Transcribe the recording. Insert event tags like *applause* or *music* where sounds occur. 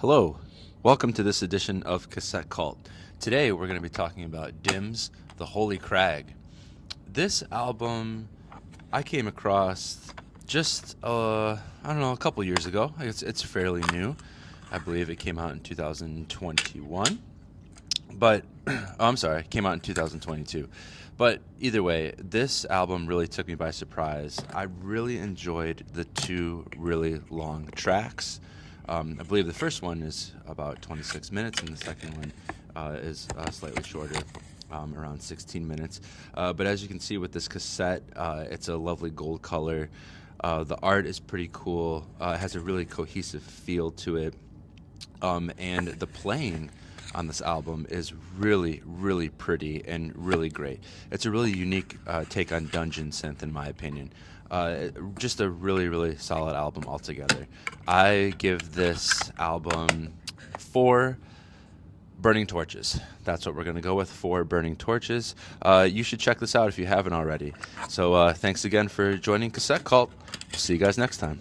Hello, welcome to this edition of Cassette Cult. Today we're going to be talking about Dim's The Holy Crag. This album I came across just, uh, I don't know, a couple years ago. It's, it's fairly new. I believe it came out in 2021. But, *clears throat* oh, I'm sorry, it came out in 2022. But either way, this album really took me by surprise. I really enjoyed the two really long tracks. Um, I believe the first one is about 26 minutes, and the second one uh, is uh, slightly shorter, um, around 16 minutes. Uh, but as you can see with this cassette, uh, it's a lovely gold color. Uh, the art is pretty cool. Uh, it has a really cohesive feel to it, um, and the playing on this album is really, really pretty and really great. It's a really unique uh, take on dungeon synth, in my opinion. Uh, just a really, really solid album altogether. I give this album four burning torches. That's what we're going to go with four burning torches. Uh, you should check this out if you haven't already. So uh, thanks again for joining Cassette Cult. See you guys next time.